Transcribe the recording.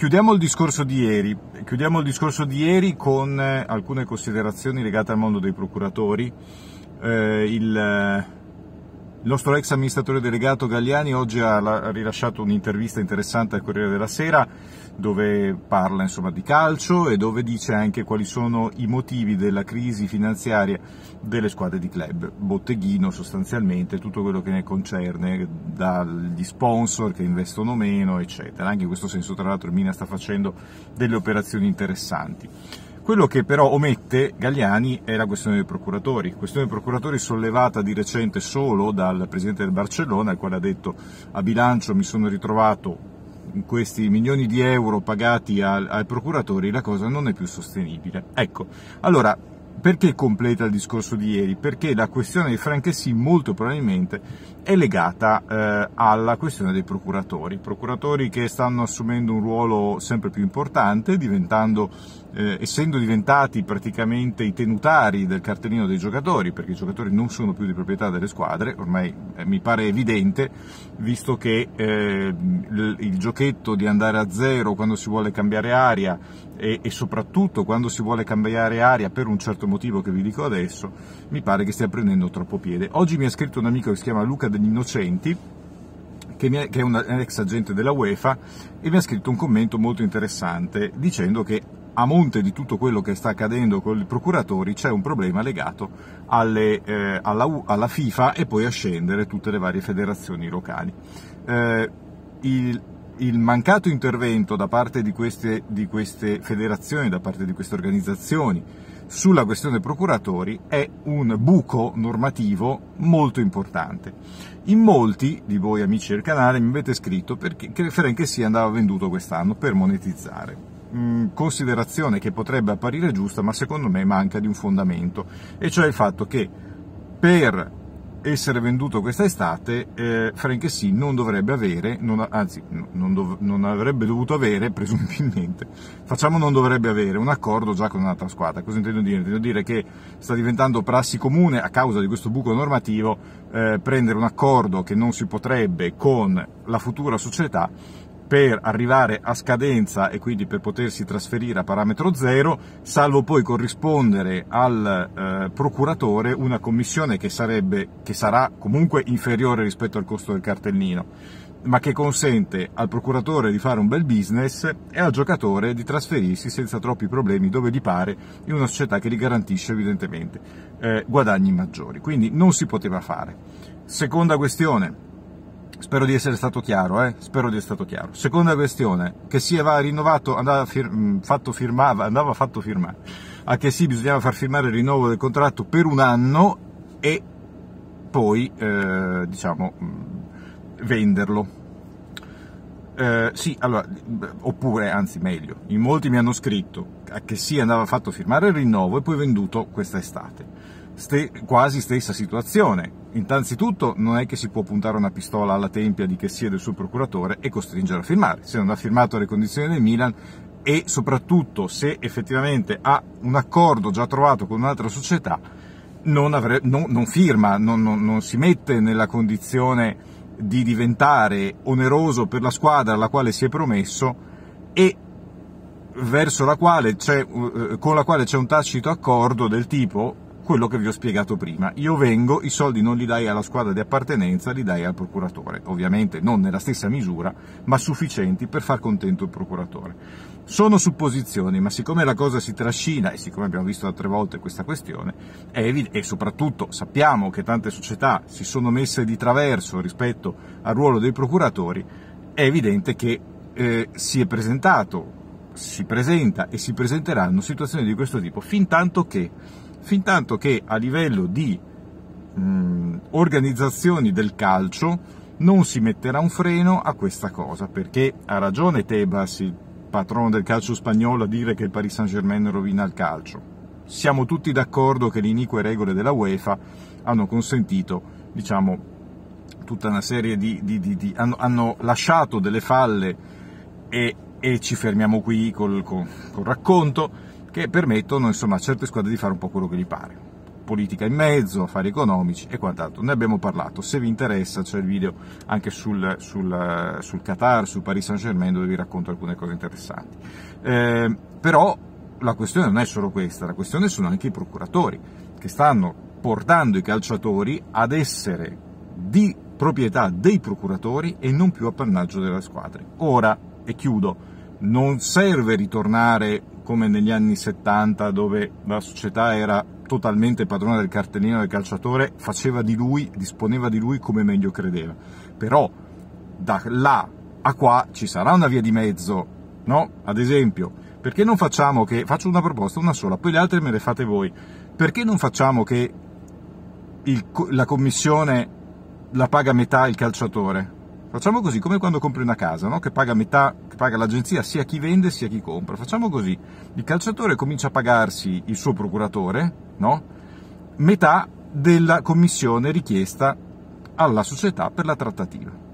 chiudiamo il discorso di ieri, chiudiamo il discorso di ieri con eh, alcune considerazioni legate al mondo dei procuratori. Eh, il, il nostro ex amministratore delegato Gagliani oggi ha rilasciato un'intervista interessante al Corriere della Sera dove parla insomma, di calcio e dove dice anche quali sono i motivi della crisi finanziaria delle squadre di club, botteghino sostanzialmente, tutto quello che ne concerne, dagli sponsor che investono meno, eccetera. Anche in questo senso, tra l'altro, Mina sta facendo delle operazioni interessanti. Quello che però omette Galliani è la questione dei procuratori, questione dei procuratori sollevata di recente solo dal presidente del Barcellona, il quale ha detto a bilancio mi sono ritrovato questi milioni di euro pagati ai procuratori, la cosa non è più sostenibile. Ecco, allora perché completa il discorso di ieri? Perché la questione dei franchessi molto probabilmente è legata eh, alla questione dei procuratori, procuratori che stanno assumendo un ruolo sempre più importante, eh, essendo diventati praticamente i tenutari del cartellino dei giocatori, perché i giocatori non sono più di proprietà delle squadre, ormai eh, mi pare evidente, visto che eh, il giochetto di andare a zero quando si vuole cambiare aria e, e, soprattutto quando si vuole cambiare aria per un certo motivo che vi dico adesso, mi pare che stia prendendo troppo piede. Oggi mi ha scritto un amico che si chiama Luca degli Innocenti, che, è, un ex agente della UEFA, e mi ha scritto un commento molto interessante dicendo che a monte di tutto quello che sta accadendo con i procuratori c'è un problema legato alle, eh, alla, alla, FIFA e poi a scendere tutte le varie federazioni locali. Eh, il, il mancato intervento da parte di queste, di queste federazioni, da parte di queste organizzazioni, sulla questione procuratori è un buco normativo molto importante. In molti di voi amici del canale mi avete scritto perché, che Ferenc sia andava venduto quest'anno per monetizzare. Mm, considerazione che potrebbe apparire giusta, ma secondo me manca di un fondamento, e cioè il fatto che per essere venduto quest'estate, eh, Franchessy non dovrebbe avere, non, anzi non, dov, non, avrebbe dovuto avere, presumibilmente, facciamo non dovrebbe avere un accordo già con un'altra squadra. Cosa intendo dire? Intendo dire che sta diventando prassi comune, a causa di questo buco normativo, eh, prendere un accordo che non si potrebbe con la futura società per arrivare a scadenza e quindi per potersi trasferire a parametro zero, salvo poi corrispondere al eh, procuratore una commissione che, sarebbe, che sarà comunque inferiore rispetto al costo del cartellino, ma che consente al procuratore di fare un bel business e al giocatore di trasferirsi senza troppi problemi dove gli pare in una società che gli garantisce evidentemente eh, guadagni maggiori. Quindi non si poteva fare. Seconda questione, Spero di essere stato chiaro, eh? Spero di essere stato chiaro. Seconda questione, che sia rinnovato, andava, fir- mm, fatto firmare, andava fatto firmare. A che sì, bisognava far firmare il rinnovo del contratto per un anno e poi, eh, diciamo, mm, venderlo. Eh, sì, allora, oppure, anzi meglio, in molti mi hanno scritto che sì andava fatto firmare il rinnovo e poi venduto questa estate ste, quasi stessa situazione. Innanzitutto non è che si può puntare una pistola alla tempia di che sia del suo procuratore e costringere a firmare. Se non ha firmato le condizioni del Milan e soprattutto se effettivamente ha un accordo già trovato con un'altra società, non, avre, non, non firma, non, non si mette nella condizione di diventare oneroso per la squadra alla quale si è promesso e verso la quale eh, con la quale c'è un tacito accordo del tipo quello che vi ho spiegato prima. Io vengo, i soldi non li dai alla squadra di appartenenza, li dai al procuratore. Ovviamente non nella stessa misura, ma sufficienti per far contento il procuratore. Sono supposizioni, ma siccome la cosa si trascina, e siccome abbiamo visto altre volte questa questione, e soprattutto sappiamo che tante società si sono messe di traverso rispetto al ruolo dei procuratori, è evidente che eh, si è presentato, si presenta e si presenteranno situazioni di questo tipo, fin tanto che fin tanto che a livello di mh, organizzazioni del calcio non si metterà un freno a questa cosa, perché ha ragione Tebas, il patrono del calcio spagnolo, a dire che il Paris Saint-Germain rovina il calcio. Siamo tutti d'accordo che le inique regole della UEFA hanno consentito, diciamo, tutta una serie di... di, di, di hanno, hanno, lasciato delle falle e, e ci fermiamo qui col, col, col racconto, che permettono insomma, a certe squadre di fare un po' quello che gli pare. politica in mezzo, affari economici e quant'altro. Ne abbiamo parlato, se vi interessa c'è il video anche sul, sul, sul Qatar, sul Paris Saint Germain dove vi racconto alcune cose interessanti. Eh, però la questione non è solo questa, la questione sono anche i procuratori che stanno portando i calciatori ad essere di proprietà dei procuratori e non più appannaggio delle squadre. Ora, e chiudo, non serve ritornare come negli anni 70 dove la società era totalmente padrona del cartellino del calciatore, faceva di lui, disponeva di lui come meglio credeva. Però da là a qua ci sarà una via di mezzo, no? Ad esempio, perché non facciamo che, faccio una proposta, una sola, poi le altre me le fate voi, perché non facciamo che il, la commissione la paga metà il calciatore? Facciamo così, come quando compri una casa, no? che paga metà, paga l'agenzia sia chi vende sia chi compra. Facciamo così, il calciatore comincia a pagarsi il suo procuratore, no? metà della commissione richiesta alla società per la trattativa.